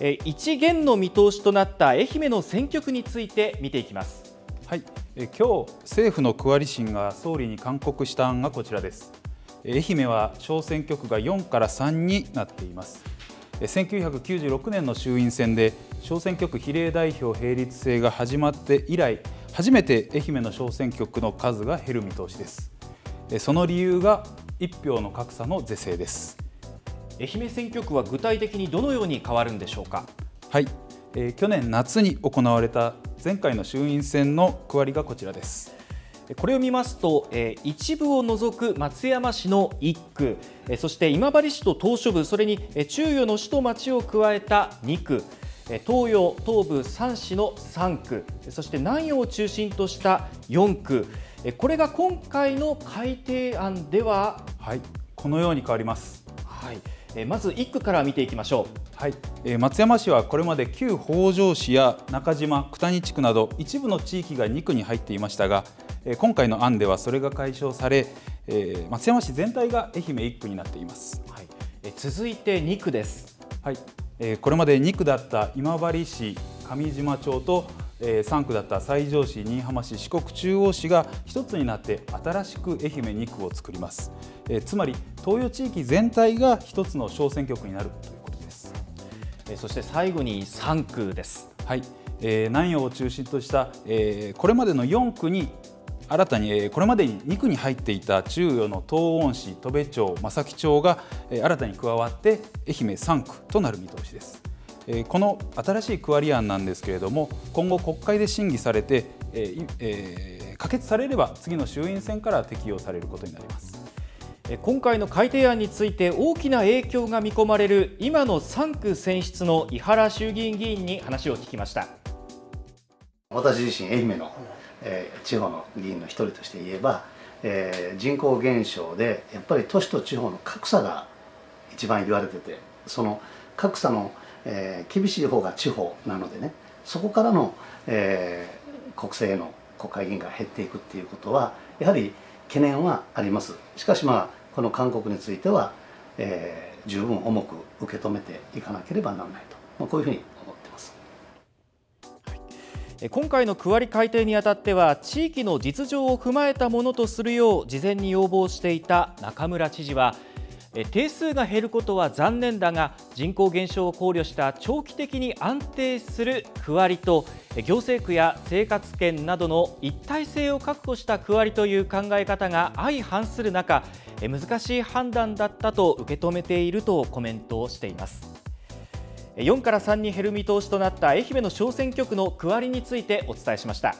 一元の見通しとなった愛媛の選挙区について見ていきます。はい。え今日政府の区割り審が総理に勧告した案がこちらです。愛媛は小選挙区が4から3になっています。1996年の衆院選で小選挙区比例代表並立制が始まって以来初めて愛媛の小選挙区の数が減る見通しです。その理由が1票の格差の是正です。愛媛選挙区は具体的にどのように変わるんでしょうか？はい、えー、去年夏に行われた前回の衆院選の区割りがこちらです。これを見ますと、えー、一部を除く松山市の1区、えー、そして今治市と島し部それに、えー、中予の市と町を加えた2区東洋東部3市の3区そして南陽を中心とした4区これが今回の改定案では、はい、このように変わります。はいまず1区から見ていきましょう、はい、松山市はこれまで旧北条市や中島、九谷地区など一部の地域が2区に入っていましたが今回の案ではそれが解消され松山市全体が愛媛1区になっています、はい、続いて2区です、はい、これまで2区だった今治市上島町と3区だった西条市、新居浜市、四国中央市が1つになって新しく愛媛2区を作ります。つまり東洋地域全体が1つの小選挙区になるということです。そして最後に3区です。はい、えー、南陽を中心とした、えー、これまでの4区に新たに、えー、これまでに2区に入っていた中予の東温市、戸部町、正木町が、えー、新たに加わって愛媛3区となる見通しです。この新しい区割り案なんですけれども今後国会で審議されて、えー、可決されれば次の衆院選から適用されることになります。今回の改定案について大きな影響が見込まれる今の3区選出の井原衆議院議員に話を聞きました。私自身愛媛の、えー、地方の議員の一人として言えば、えー、人口減少でやっぱり都市と地方の格差が一番言われててその格差のえー、厳しい方が地方なのでねそこからの、えー、国政への国会議員が減っていくっていうことはやはり懸念はあります。しかしまあこの勧告については、えー、十分重く受け止めていかなければならないと、まあ、こういうふうに思ってます。今回の区割り改定にあたっては地域の実情を踏まえたものとするよう事前に要望していた中村知事は定数が減ることは残念だが人口減少を考慮した長期的に安定する区割りと行政区や生活圏などの一体性を確保した区割りという考え方が相反する中難しい判断だったと受け止めているとコメントをしています4から3に減る見通しとなった愛媛の小選挙区の区割りについてお伝えしました。